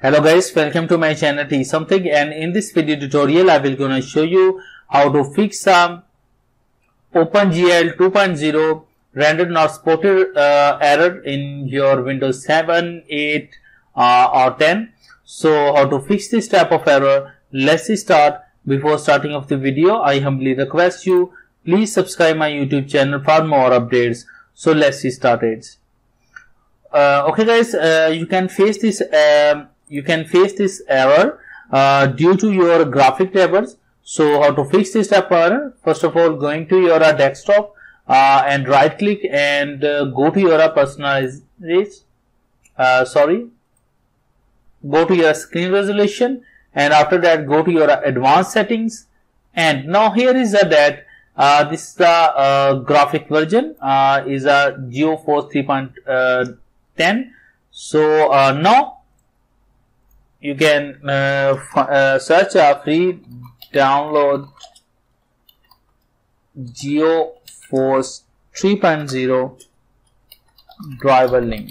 Hello guys, welcome to my channel Teach Something and in this video tutorial I will gonna show you how to fix some OpenGL 2.0 renderer not supported uh, error in your Windows 7, 8 uh, or 10. So how to fix this type of error? Let's start. Before starting of the video, I humbly request you please subscribe my YouTube channel for more updates. So let's start it. Uh, okay guys, uh, you can face this um, you can face this error uh, due to your graphic tables. So how to fix this error? First of all, going to your uh, desktop uh, and right click and uh, go to your personalized, uh, sorry, go to your screen resolution and after that go to your advanced settings and now here is that uh, this is the uh, graphic version uh, is a GeForce 3.10 so now you can uh, uh, search a free download GeForce 3.0 driver link.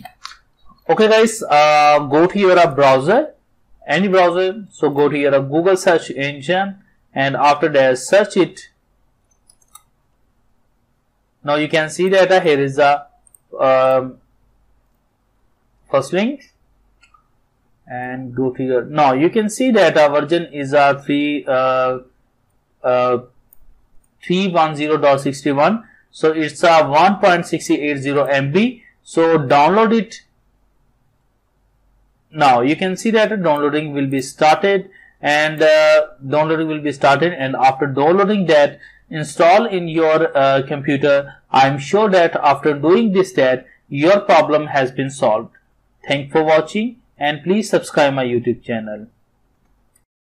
Okay guys, uh, go to your browser, any browser. So go to your Google search engine and after that search it. Now you can see that here is the um, first link and go your now you can see that our version is a 3 uh, uh, 310.61 so it's a 1.680 MB so download it. Now you can see that downloading will be started and uh, downloading will be started. And after downloading that install in your uh, computer. I'm sure that after doing this that your problem has been solved. Thank for watching and please subscribe my YouTube channel.